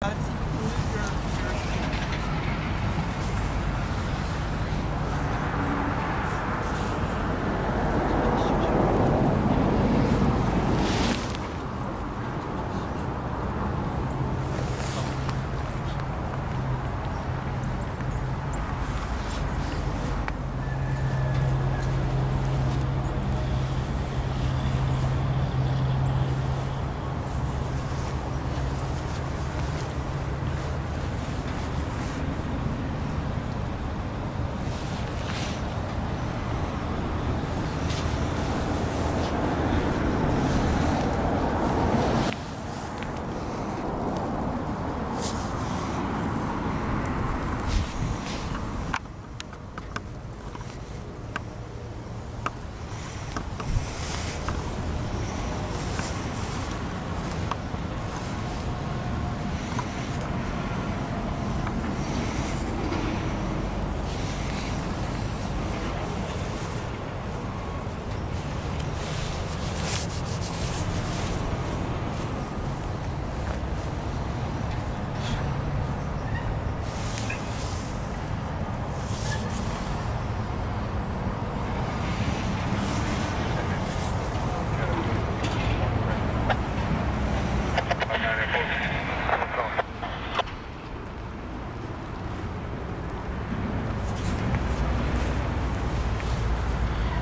That's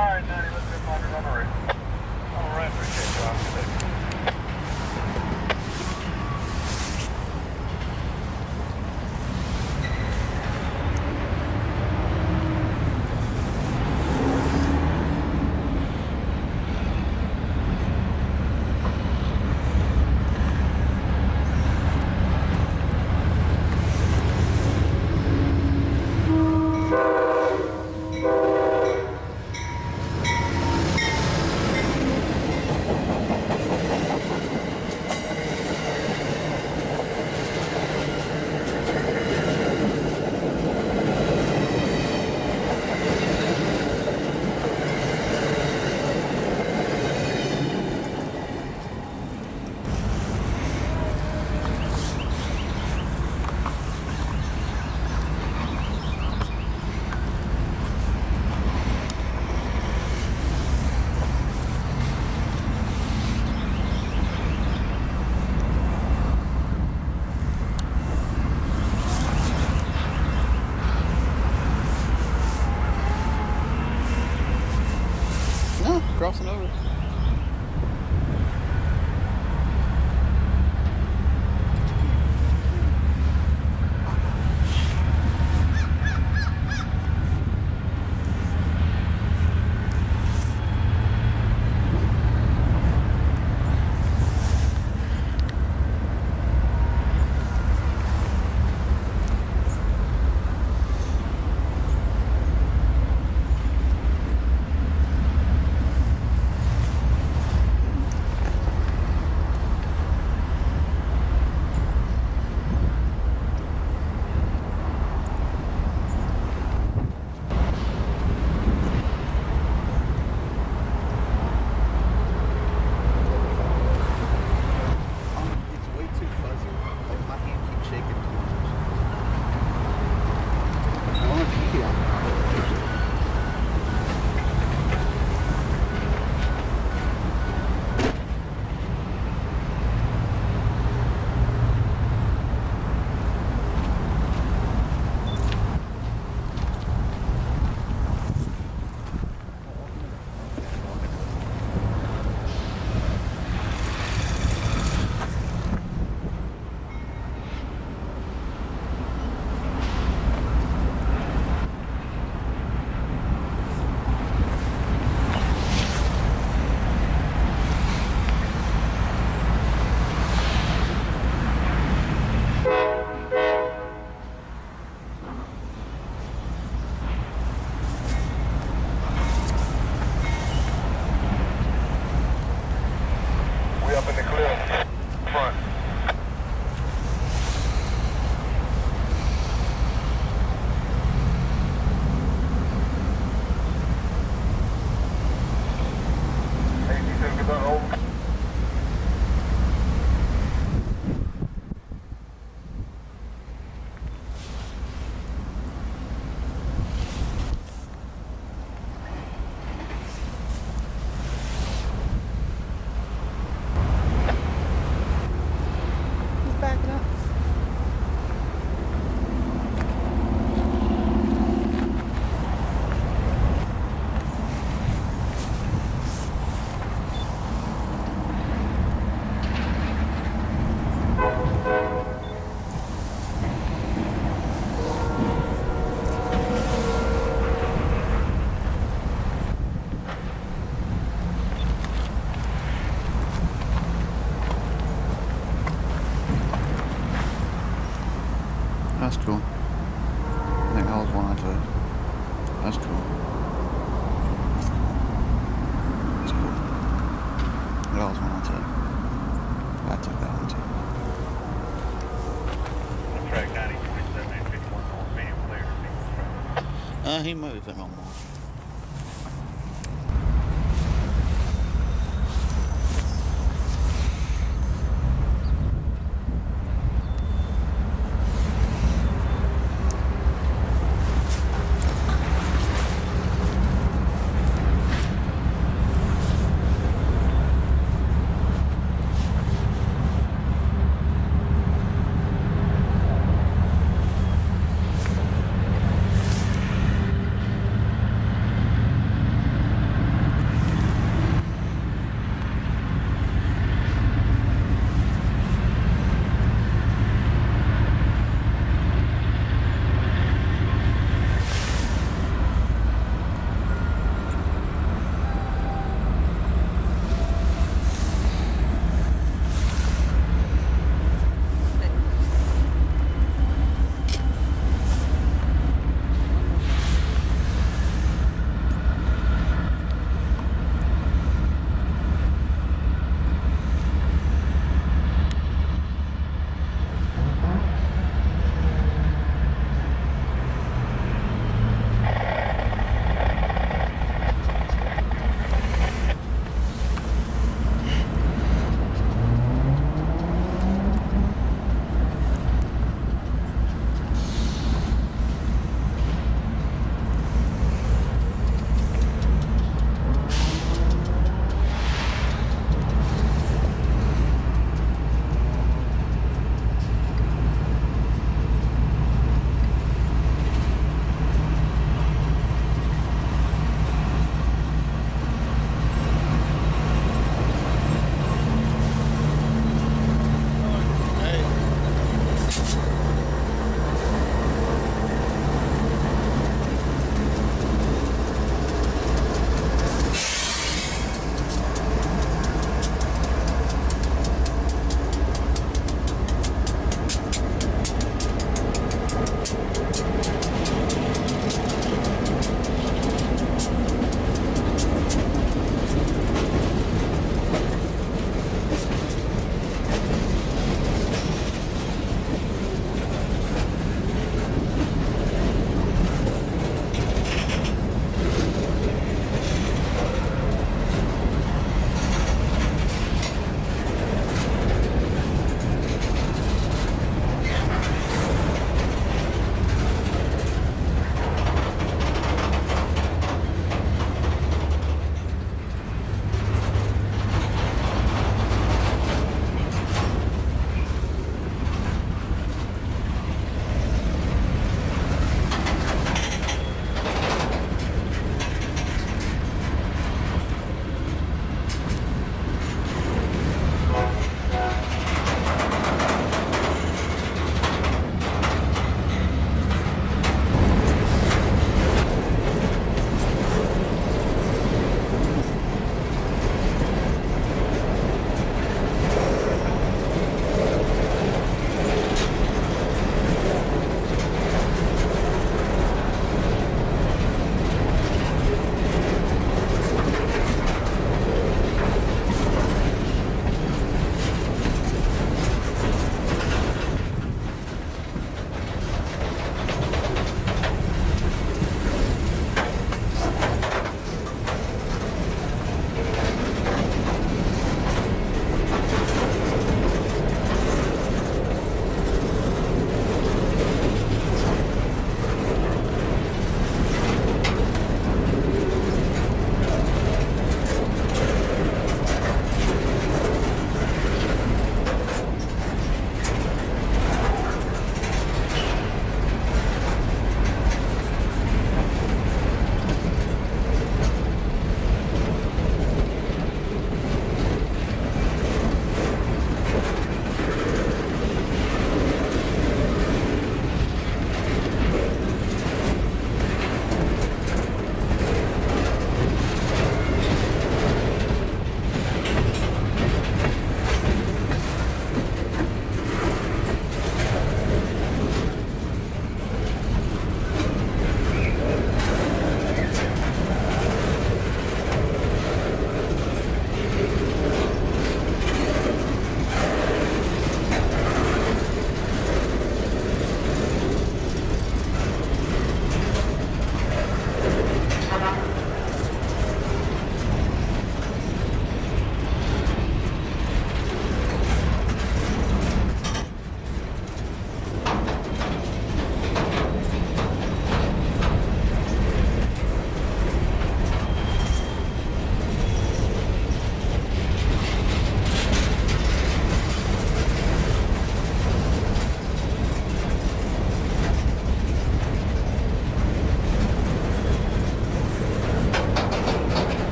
crossing That was one I took. I took that one too. On track 90, 27, 51 North, medium clear. Uh, he moving on